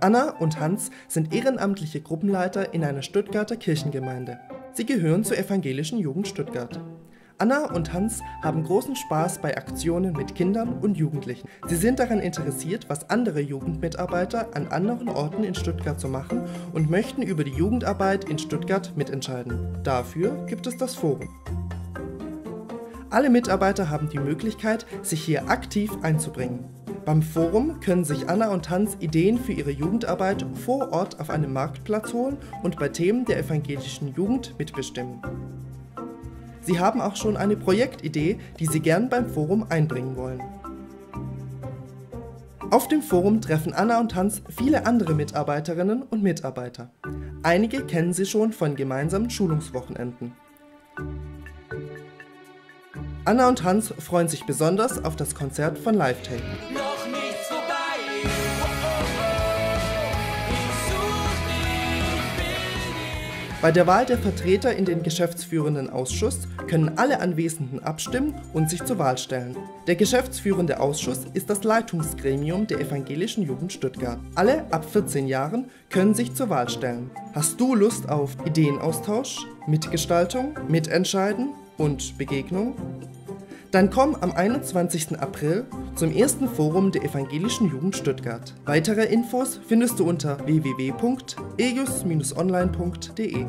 Anna und Hans sind ehrenamtliche Gruppenleiter in einer Stuttgarter Kirchengemeinde. Sie gehören zur Evangelischen Jugend Stuttgart. Anna und Hans haben großen Spaß bei Aktionen mit Kindern und Jugendlichen. Sie sind daran interessiert, was andere Jugendmitarbeiter an anderen Orten in Stuttgart zu machen und möchten über die Jugendarbeit in Stuttgart mitentscheiden. Dafür gibt es das Forum. Alle Mitarbeiter haben die Möglichkeit, sich hier aktiv einzubringen. Beim Forum können sich Anna und Hans Ideen für ihre Jugendarbeit vor Ort auf einem Marktplatz holen und bei Themen der evangelischen Jugend mitbestimmen. Sie haben auch schon eine Projektidee, die Sie gern beim Forum einbringen wollen. Auf dem Forum treffen Anna und Hans viele andere Mitarbeiterinnen und Mitarbeiter. Einige kennen Sie schon von gemeinsamen Schulungswochenenden. Anna und Hans freuen sich besonders auf das Konzert von will dich. Bei der Wahl der Vertreter in den geschäftsführenden Ausschuss können alle Anwesenden abstimmen und sich zur Wahl stellen. Der geschäftsführende Ausschuss ist das Leitungsgremium der Evangelischen Jugend Stuttgart. Alle ab 14 Jahren können sich zur Wahl stellen. Hast du Lust auf Ideenaustausch, Mitgestaltung, Mitentscheiden und Begegnung? Dann komm am 21. April zum ersten Forum der Evangelischen Jugend Stuttgart. Weitere Infos findest du unter www.egus-online.de.